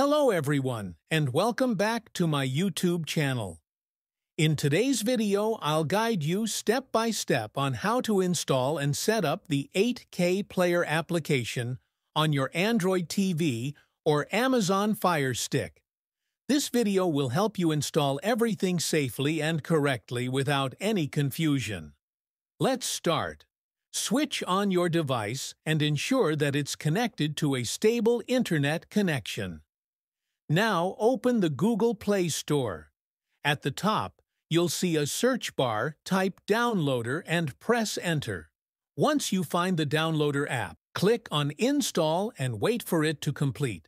Hello everyone, and welcome back to my YouTube channel. In today's video, I'll guide you step by step on how to install and set up the 8K Player application on your Android TV or Amazon Fire Stick. This video will help you install everything safely and correctly without any confusion. Let's start. Switch on your device and ensure that it's connected to a stable internet connection. Now open the Google Play Store. At the top, you'll see a search bar, type Downloader and press Enter. Once you find the Downloader app, click on Install and wait for it to complete.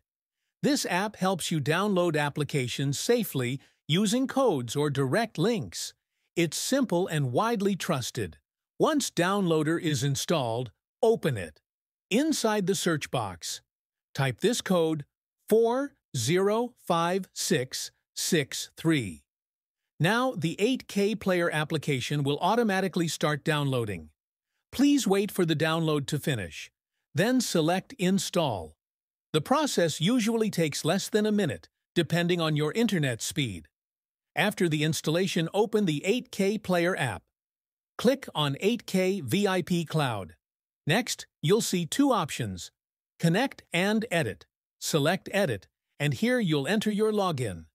This app helps you download applications safely using codes or direct links. It's simple and widely trusted. Once Downloader is installed, open it. Inside the search box, type this code 4 05663. Now, the 8K Player application will automatically start downloading. Please wait for the download to finish. Then select Install. The process usually takes less than a minute, depending on your internet speed. After the installation, open the 8K Player app. Click on 8K VIP Cloud. Next, you'll see two options, Connect and Edit. Select Edit and here you'll enter your login.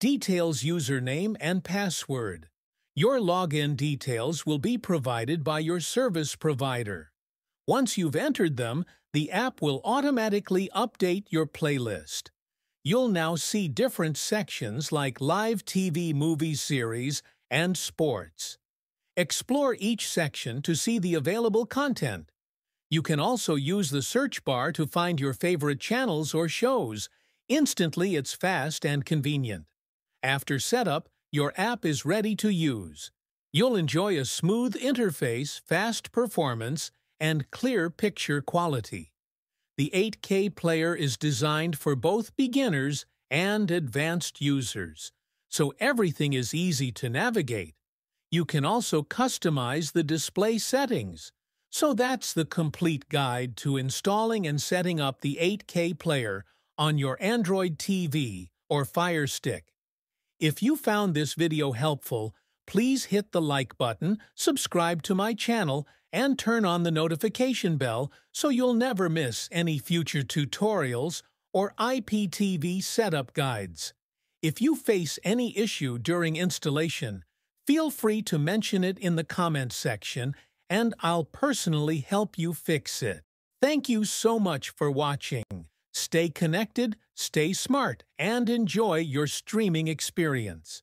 Details username and password. Your login details will be provided by your service provider. Once you've entered them, the app will automatically update your playlist. You'll now see different sections like live TV movie series and sports. Explore each section to see the available content. You can also use the search bar to find your favorite channels or shows Instantly, it's fast and convenient. After setup, your app is ready to use. You'll enjoy a smooth interface, fast performance, and clear picture quality. The 8K player is designed for both beginners and advanced users, so everything is easy to navigate. You can also customize the display settings. So that's the complete guide to installing and setting up the 8K player on your Android TV or Fire Stick. If you found this video helpful, please hit the like button, subscribe to my channel, and turn on the notification bell so you'll never miss any future tutorials or IPTV setup guides. If you face any issue during installation, feel free to mention it in the comments section and I'll personally help you fix it. Thank you so much for watching. Stay connected, stay smart, and enjoy your streaming experience.